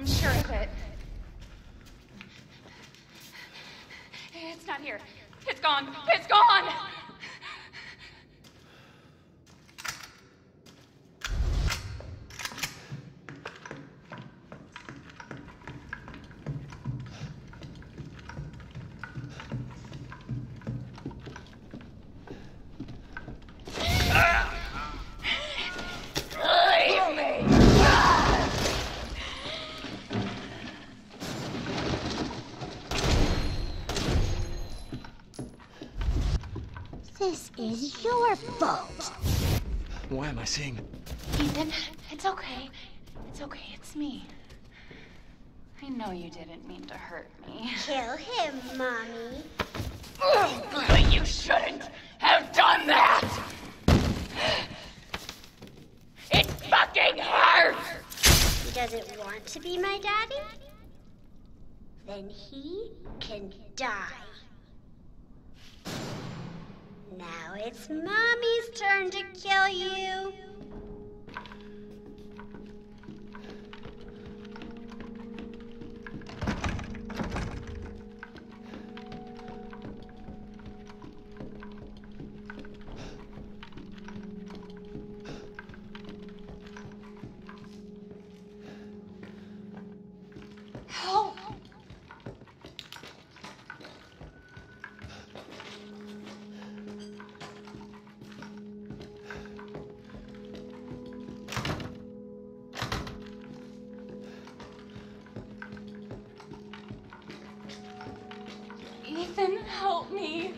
I'm sure of it. It's not here. It's gone. It's gone. This is your fault. Why am I seeing? Ethan, it's okay. It's okay, it's me. I know you didn't mean to hurt me. Kill him, Mommy. But you shouldn't have done that! It fucking hurts! He doesn't want to be my daddy? Then he can die. Now it's Mommy's turn to kill you. Ethan, help me.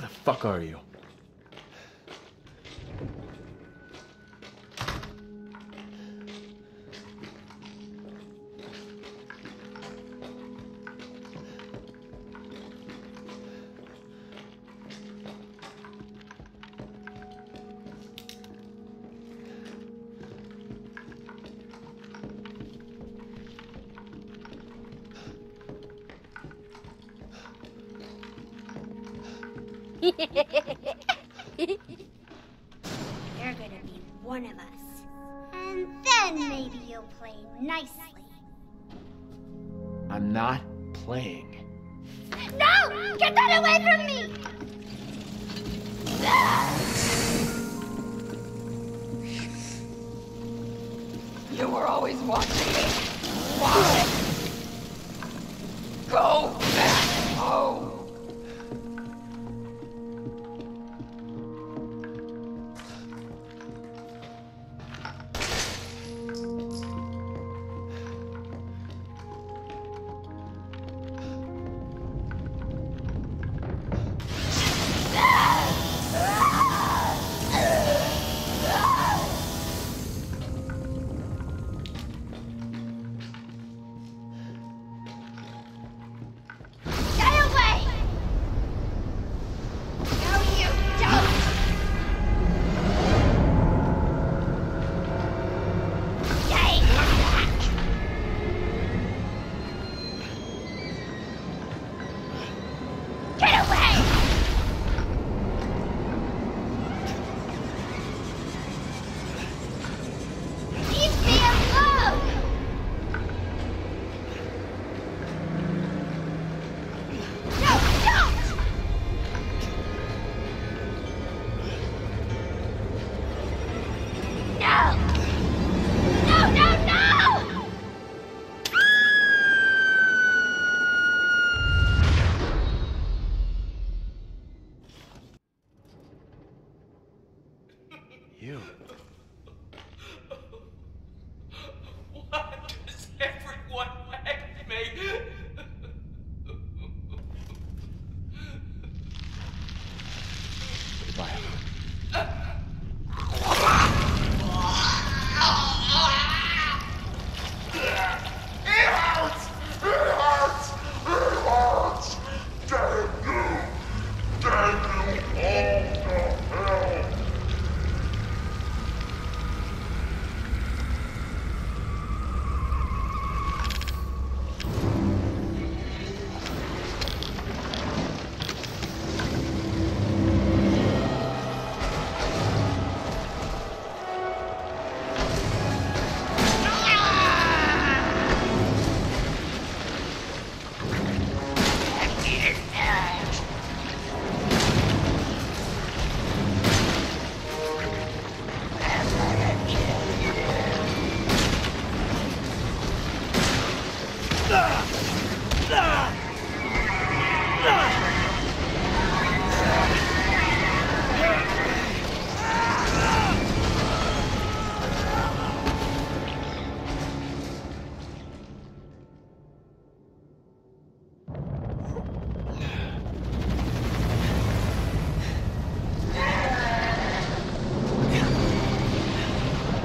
Where the fuck are you? You're gonna be one of us. And then maybe you'll play nicely. I'm not playing. No! Get that away from me! You were always watching me. Why? Go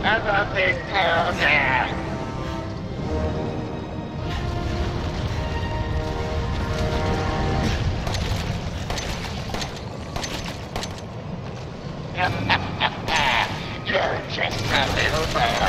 Everything tells me. You're just a little boy. I just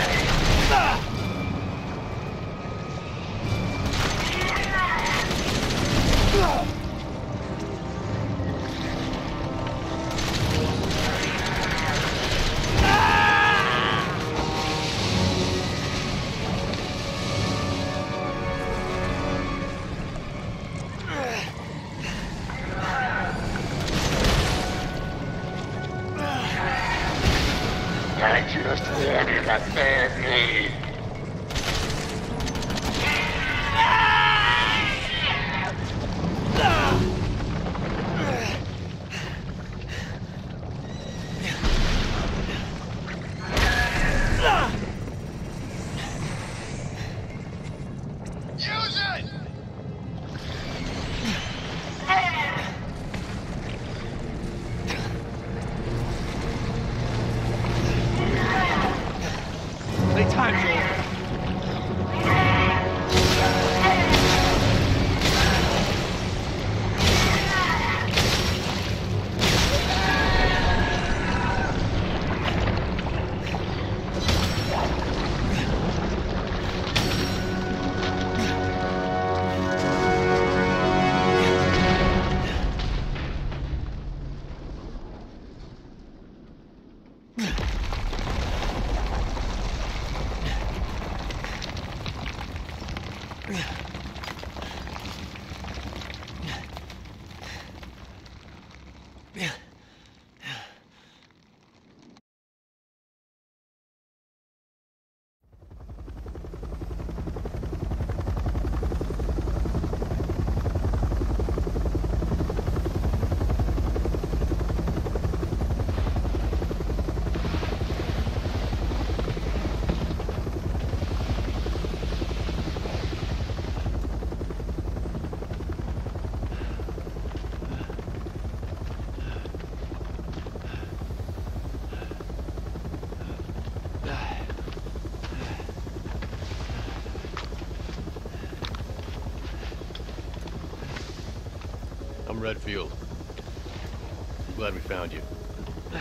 a family. Playtime's over. I'm Redfield. Glad we found you.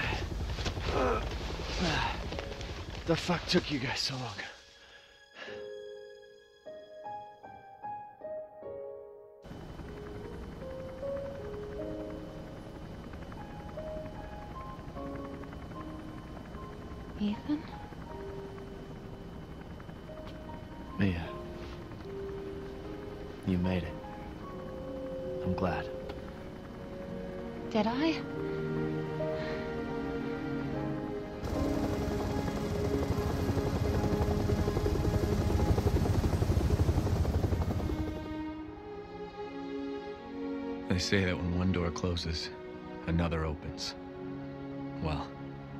The fuck took you guys so long? Ethan? Mia. You made it. I'm glad. Did I? They say that when one door closes, another opens. Well,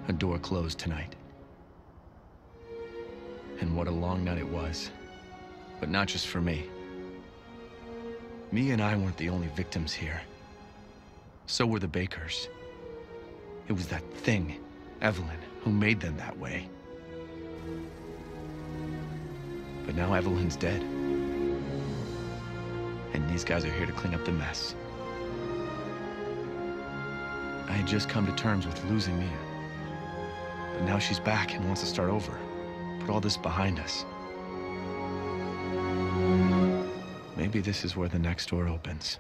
a door closed tonight. And what a long night it was. But not just for me. Mia and I weren't the only victims here. So were the Bakers. It was that thing, Evelyn, who made them that way. But now Evelyn's dead. And these guys are here to clean up the mess. I had just come to terms with losing Mia. But now she's back and wants to start over. Put all this behind us. Maybe this is where the next door opens.